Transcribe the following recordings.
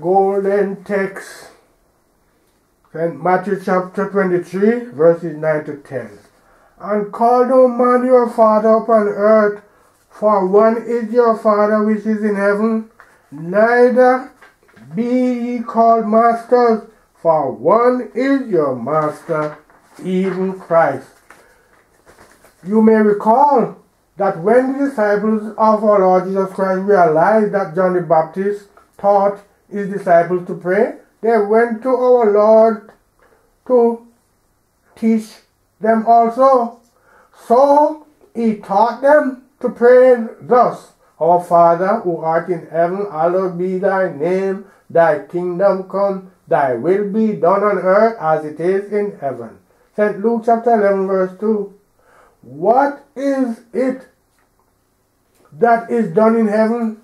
golden text. St. Matthew chapter 23, verses 9 to 10. And call no man your father upon earth, for one is your father which is in heaven. Neither be ye called masters, for one is your master, even Christ. You may recall that when the disciples of our Lord Jesus Christ realized that John the Baptist taught his disciples to pray, they went to our Lord to teach them also. So he taught them to pray thus Our Father who art in heaven, hallowed be thy name, thy kingdom come, thy will be done on earth as it is in heaven. St. Luke chapter 11, verse 2. What is it that is done in heaven?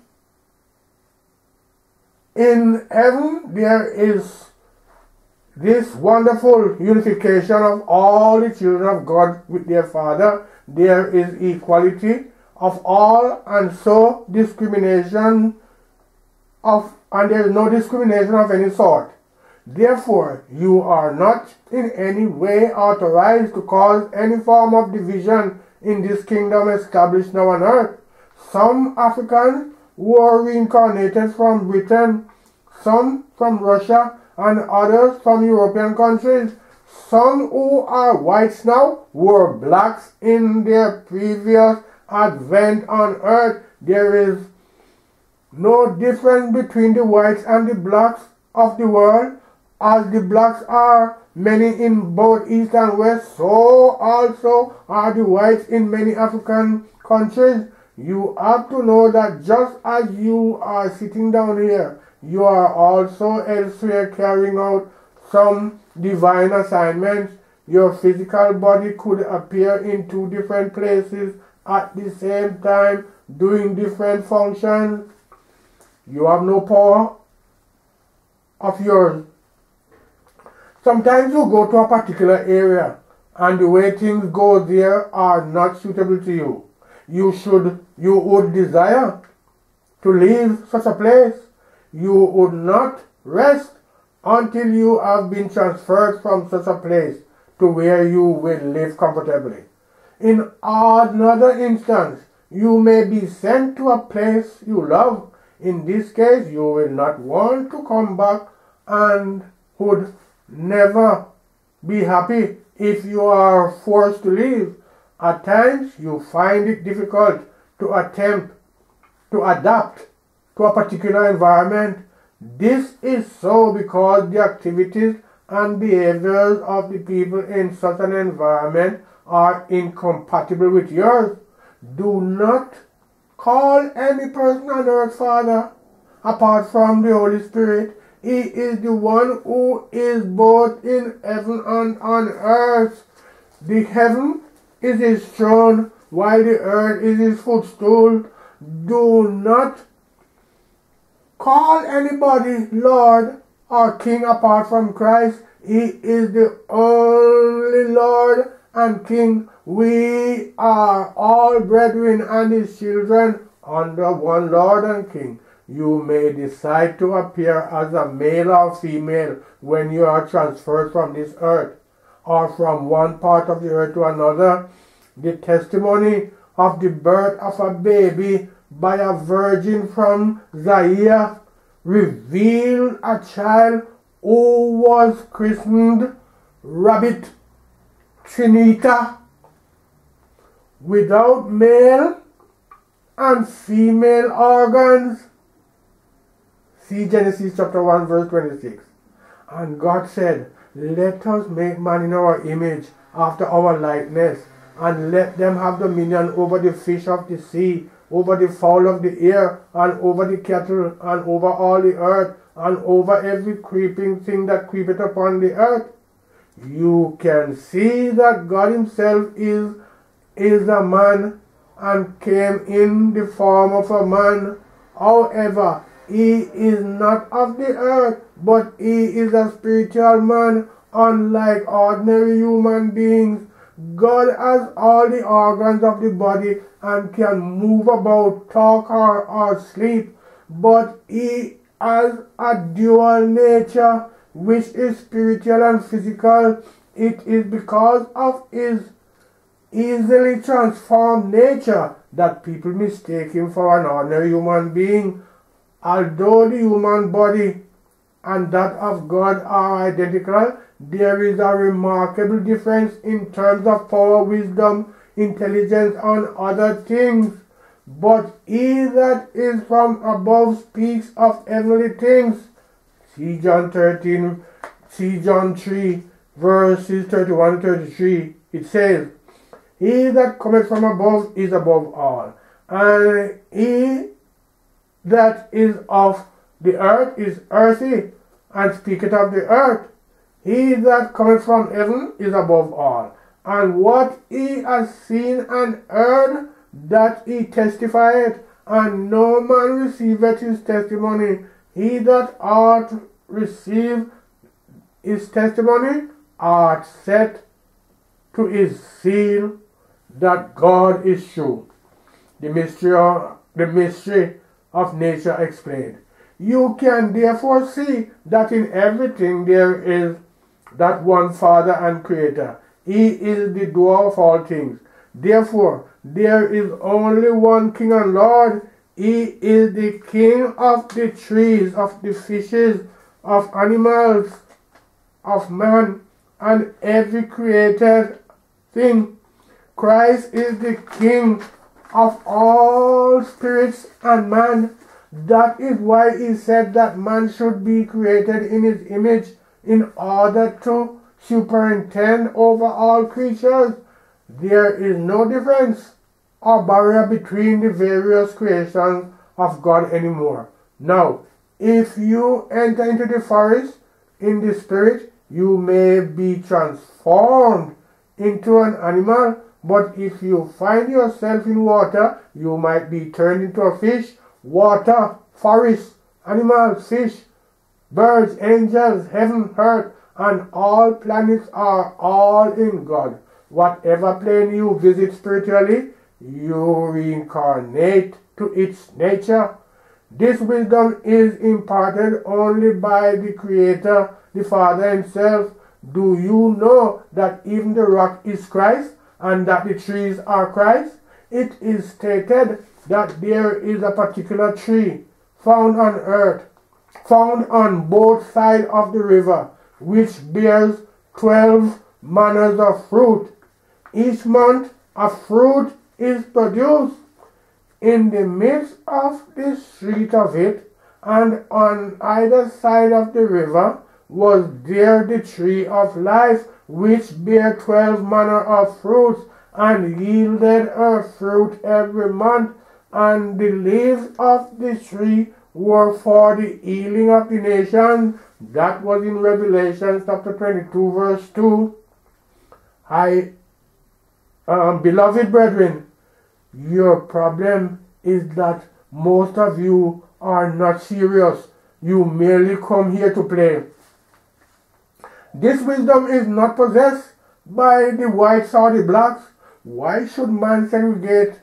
In heaven, there is this wonderful unification of all the children of God with their Father. There is equality of all, and so discrimination of, and there is no discrimination of any sort. Therefore, you are not in any way authorized to cause any form of division in this kingdom established now on earth. Some Africans who are reincarnated from Britain, some from Russia, and others from European countries. Some who are whites now were blacks in their previous advent on earth. There is no difference between the whites and the blacks of the world, as the blacks are many in both east and west, so also are the whites in many African countries. You have to know that just as you are sitting down here, you are also elsewhere carrying out some divine assignments. Your physical body could appear in two different places at the same time doing different functions. You have no power of yours. Sometimes you go to a particular area and the way things go there are not suitable to you. You should, you would desire to leave such a place. You would not rest until you have been transferred from such a place to where you will live comfortably. In another instance, you may be sent to a place you love. In this case, you will not want to come back and would never be happy if you are forced to leave. At times, you find it difficult to attempt to adapt to a particular environment. This is so because the activities and behaviors of the people in such an environment are incompatible with yours. Do not call any person on earth Father apart from the Holy Spirit. He is the one who is both in heaven and on earth. The heaven is his throne, while the earth is his footstool. Do not call anybody Lord or King apart from Christ. He is the only Lord and King. We are all brethren and his children under one Lord and King. You may decide to appear as a male or female when you are transferred from this earth or from one part of the earth to another. The testimony of the birth of a baby by a virgin from Zaire revealed a child who was christened Rabbit Trinita without male and female organs. See Genesis chapter 1 verse 26. And God said, Let us make man in our image after our likeness, and let them have dominion over the fish of the sea, over the fowl of the air, and over the cattle, and over all the earth, and over every creeping thing that creepeth upon the earth. You can see that God Himself is, is a man and came in the form of a man. However, He is not of the earth, but He is a spiritual man, unlike ordinary human beings. God has all the organs of the body and can move about, talk, or, or sleep, but He has a dual nature which is spiritual and physical. It is because of his easily transformed nature that people mistake him for an ordinary human being. Although the human body and that of God are identical, there is a remarkable difference in terms of power, wisdom, intelligence, and other things. But he that is from above speaks of heavenly things. See John 13, see John 3, verses 31 33. It says, He that cometh from above is above all, and he that is of the earth is earthy, and speaketh of the earth. He that cometh from heaven is above all, and what he has seen and heard, that he testifieth, and no man receiveth his testimony. He that art receive his testimony art set to his seal that God is true. The mystery the mystery of nature explained. You can therefore see that in everything there is that one Father and Creator. He is the doer of all things. Therefore, there is only one King and Lord. He is the King of the trees, of the fishes, of animals, of man, and every created thing. Christ is the King of all spirits and man. That is why he said that man should be created in his image in order to superintend over all creatures. There is no difference or barrier between the various creations of God anymore. Now, if you enter into the forest in the spirit, you may be transformed into an animal, but if you find yourself in water, you might be turned into a fish, water, forest, animals, fish, birds, angels, heaven, earth, and all planets are all in God. Whatever plane you visit spiritually, you reincarnate to its nature. This wisdom is imparted only by the Creator, the Father Himself. Do you know that even the rock is Christ and that the trees are Christ? It is stated that there is a particular tree found on earth, found on both sides of the river, which bears twelve manners of fruit. Each month a fruit is produced in the midst of the street of it, and on either side of the river was there the tree of life, which bare twelve manner of fruits, and yielded her fruit every month, and the leaves of the tree were for the healing of the nation. That was in Revelation chapter 22, verse 2. I, um, beloved brethren, your problem is that most of you are not serious. You merely come here to play. This wisdom is not possessed by the whites or the blacks. Why should man segregate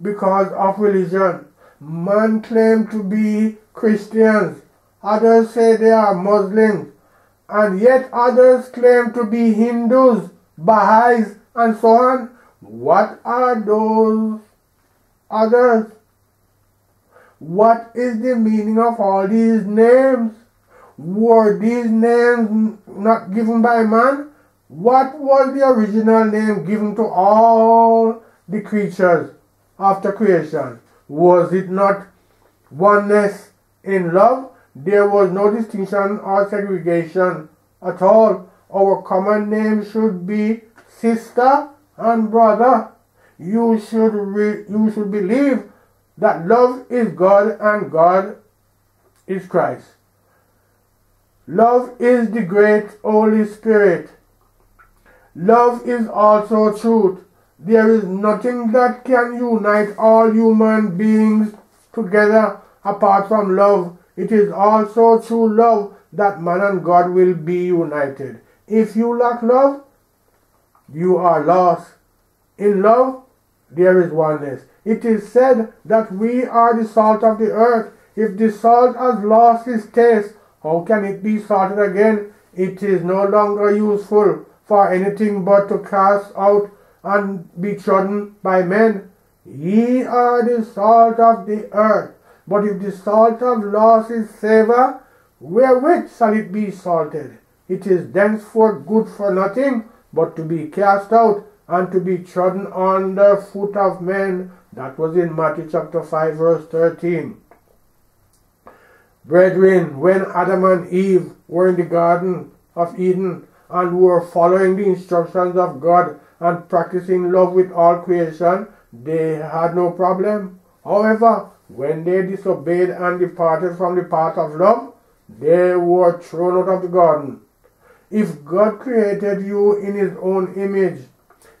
because of religion? Man claim to be Christians. Others say they are Muslims. And yet others claim to be Hindus, Baha'is, and so on. What are those others? What is the meaning of all these names? Were these names not given by man? What was the original name given to all the creatures after creation? Was it not oneness in love? There was no distinction or segregation at all. Our common name should be sister and brother. You should you should believe that love is God and God is Christ. Love is the great Holy Spirit. Love is also truth. There is nothing that can unite all human beings together apart from love. It is also through love that man and God will be united. If you lack love, you are lost. In love, there is oneness. It is said that we are the salt of the earth. If the salt has lost its taste, how can it be salted again? It is no longer useful for anything but to cast out and be trodden by men. Ye are the salt of the earth. But if the salt have lost its savour, wherewith shall it be salted? It is thenceforth good for nothing, but to be cast out and to be trodden under foot of men. That was in Matthew chapter 5 verse 13. Brethren, when Adam and Eve were in the Garden of Eden and were following the instructions of God and practicing love with all creation, they had no problem. However, when they disobeyed and departed from the path of love, they were thrown out of the garden. If God created you in His own image,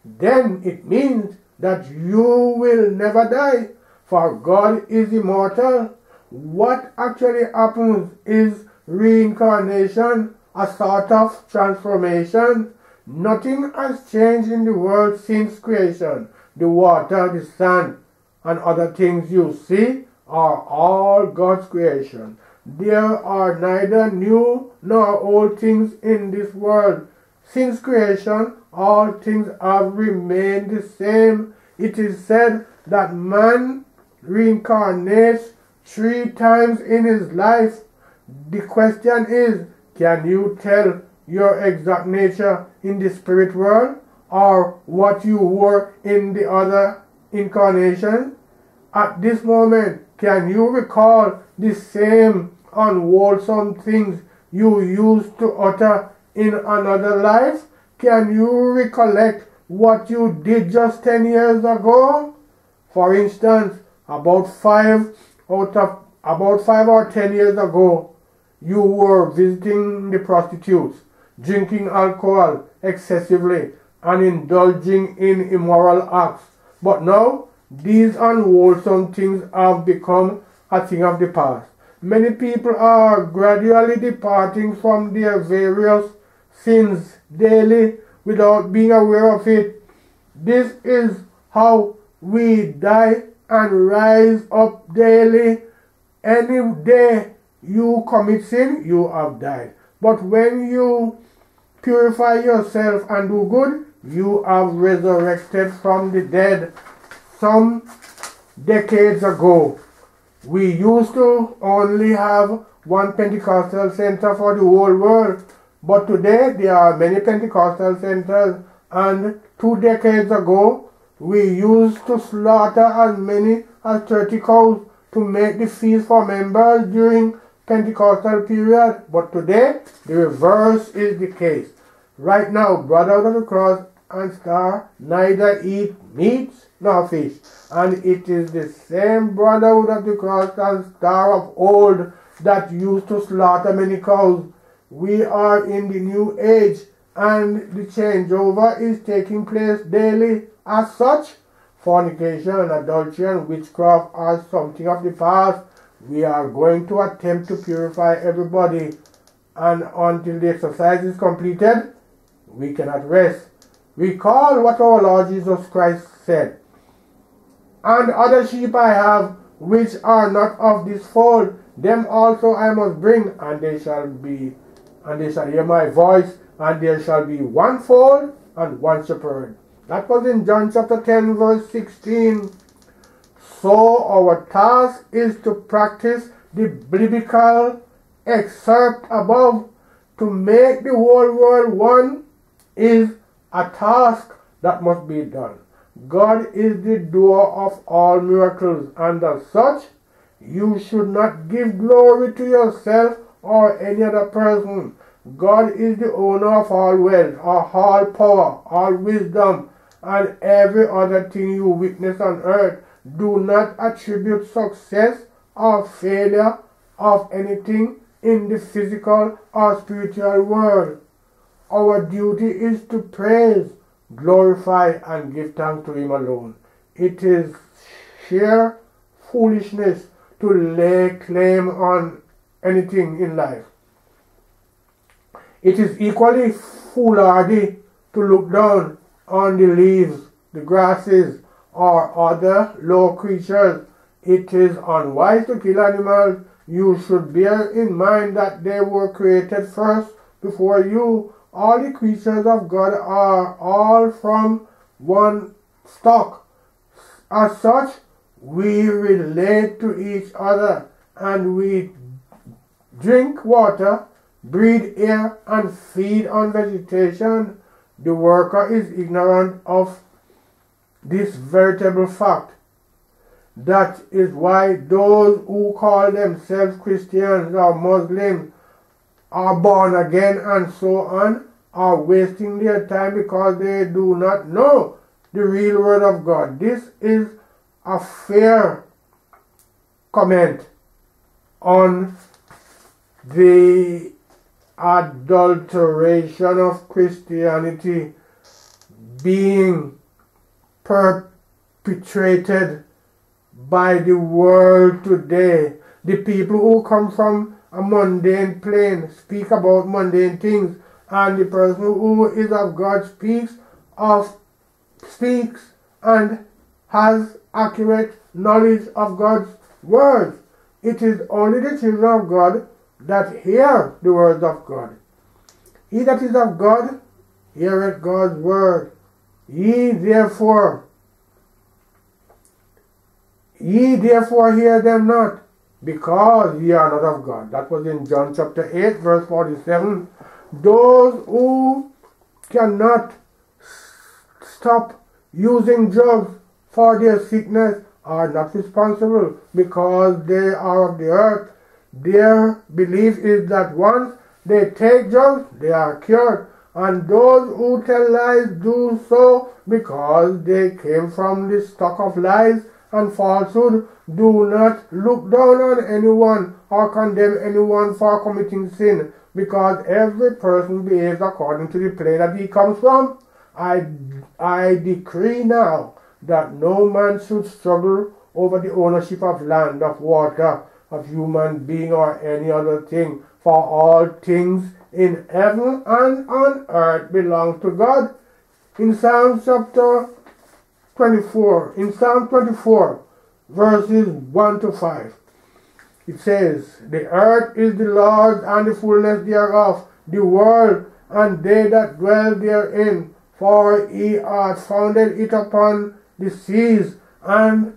then it means that you will never die, for God is immortal. What actually happens is reincarnation, a sort of transformation. Nothing has changed in the world since creation. The water, the sun, and other things you see are all God's creation. There are neither new nor old things in this world. Since creation, all things have remained the same. It is said that man reincarnates three times in his life. The question is, can you tell your exact nature in the spirit world or what you were in the other incarnation? At this moment, can you recall the same unwholesome things you used to utter in another life? Can you recollect what you did just 10 years ago? For instance, about five out of about five or ten years ago, you were visiting the prostitutes, drinking alcohol excessively, and indulging in immoral acts. But now, these unwholesome things have become a thing of the past. Many people are gradually departing from their various sins daily without being aware of it. This is how we die and rise up daily. Any day you commit sin, you have died. But when you purify yourself and do good, you have resurrected from the dead. Some decades ago, we used to only have one Pentecostal center for the whole world, but today there are many Pentecostal centers, and two decades ago, we used to slaughter as many as 30 cows to make the feast for members during Pentecostal period, but today the reverse is the case. Right now, Brotherhood of the Cross and Star neither eat meat nor fish, and it is the same Brotherhood of the Cross and Star of old that used to slaughter many cows. We are in the new age, and the changeover is taking place daily. As such, fornication and adultery and witchcraft are something of the past. We are going to attempt to purify everybody, and until the exercise is completed, we cannot rest. Recall what our Lord Jesus Christ said. And other sheep I have, which are not of this fold, them also I must bring, and they shall be, and they shall hear my voice, and there shall be one fold and one shepherd. That was in John chapter 10, verse 16. So our task is to practice the biblical excerpt above to make the whole world one is a task that must be done. God is the doer of all miracles, and as such, you should not give glory to yourself or any other person. God is the owner of all wealth, all power, all wisdom, and every other thing you witness on earth. Do not attribute success or failure of anything in the physical or spiritual world. Our duty is to praise, glorify, and give thanks to Him alone. It is sheer foolishness to lay claim on anything in life. It is equally foolhardy to look down on the leaves, the grasses, or other low creatures it is unwise to kill animals. You should bear in mind that they were created first before you. All the creatures of God are all from one stock. As such, we relate to each other and we drink water, breathe air, and feed on vegetation. The worker is ignorant of this veritable fact. That is why those who call themselves Christians or Muslims are born again and so on are wasting their time because they do not know the real word of God. This is a fair comment on the adulteration of Christianity being perpetrated by the world today. The people who come from a mundane plane speak about mundane things, and the person who is of God speaks of speaks and has accurate knowledge of God's words. It is only the children of God that hear the words of God. He that is of God heareth God's word. Ye therefore, ye therefore hear them not, because ye are not of God. That was in John chapter 8, verse 47. Those who cannot stop using drugs for their sickness are not responsible because they are of the earth. Their belief is that once they take drugs, they are cured. And those who tell lies do so because they came from the stock of lies and falsehood. Do not look down on anyone or condemn anyone for committing sin because every person behaves according to the plane that he comes from. I, I decree now that no man should struggle over the ownership of land, of water, of human being, or any other thing. For all things in heaven and on earth belong to God. In Psalm chapter 24, in Psalm 24, verses 1 to 5, it says, The earth is the Lord's and the fullness thereof, the world and they that dwell therein. For he hath founded it upon the seas and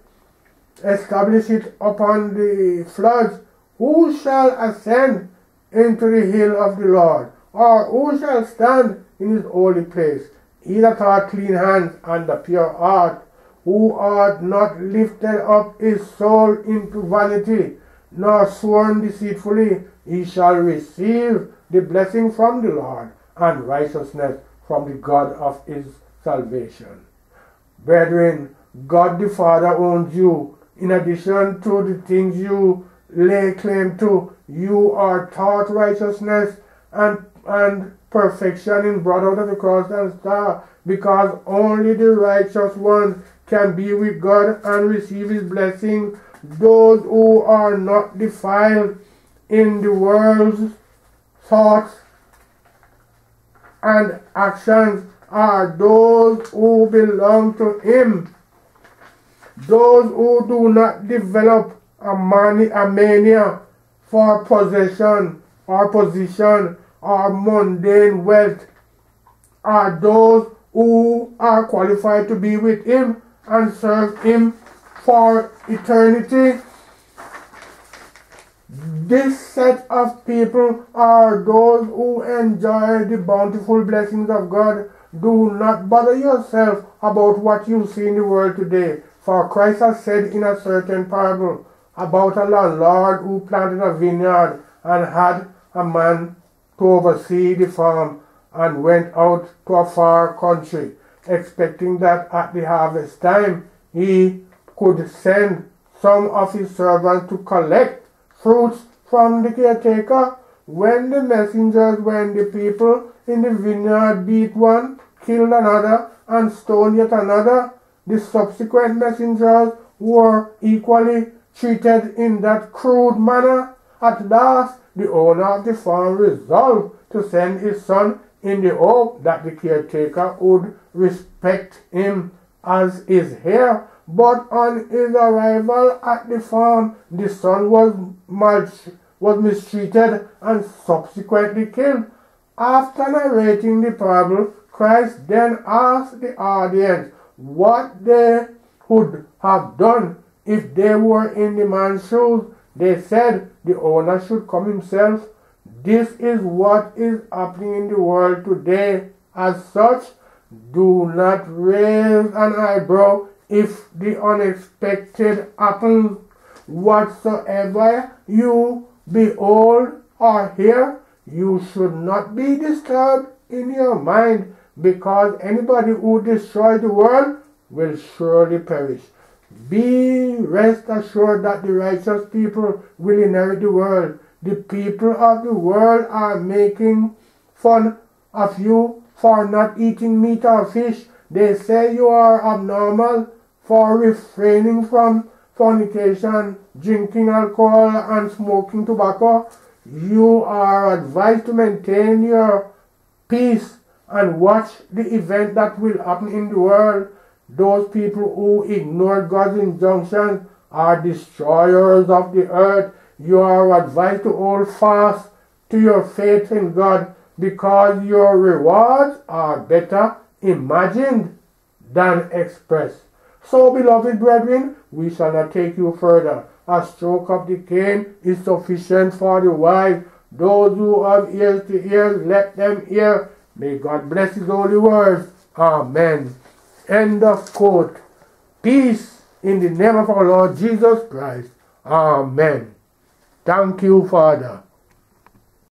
establish it upon the floods. Who shall ascend into the hill of the Lord? Or who shall stand in his holy place? He that hath clean hands and a pure heart, who hath not lifted up his soul into vanity, nor sworn deceitfully, he shall receive the blessing from the Lord and righteousness from the God of his salvation. Brethren, God the Father owns you. In addition to the things you lay claim to, you are taught righteousness and, and perfection in brought out of the cross and star, because only the righteous one can be with God and receive his blessing. Those who are not defiled in the world's thoughts and actions are those who belong to Him. Those who do not develop a, a mania for possession or position or mundane wealth are those who are qualified to be with Him and serve Him for eternity. This set of people are those who enjoy the bountiful blessings of God do not bother yourself about what you see in the world today, for Christ has said in a certain parable about a landlord who planted a vineyard and had a man to oversee the farm and went out to a far country, expecting that at the harvest time he could send some of his servants to collect fruits from the caretaker. When the messengers, when the people in the vineyard beat one, killed another, and stoned yet another. The subsequent messengers were equally treated in that crude manner. At last, the owner of the farm resolved to send his son in the hope that the caretaker would respect him as his heir. but on his arrival at the farm, the son was, much, was mistreated and subsequently killed. After narrating the parable, Christ then asked the audience what they would have done if they were in the man's shoes. They said the owner should come himself. This is what is happening in the world today. As such, do not raise an eyebrow if the unexpected happens. Whatsoever you behold or hear, you should not be disturbed in your mind, because anybody who destroys the world will surely perish. Be rest assured that the righteous people will inherit the world. The people of the world are making fun of you for not eating meat or fish. They say you are abnormal for refraining from fornication, drinking alcohol, and smoking tobacco. You are advised to maintain your peace and watch the event that will happen in the world. Those people who ignore God's injunctions are destroyers of the earth. You are advised to hold fast to your faith in God because your rewards are better imagined than expressed. So, beloved brethren, we shall not take you further. A stroke of the cane is sufficient for the wise. Those who have ears to hear, let them hear. May God bless his holy words. Amen. End of quote. Peace in the name of our Lord Jesus Christ. Amen. Thank you, Father.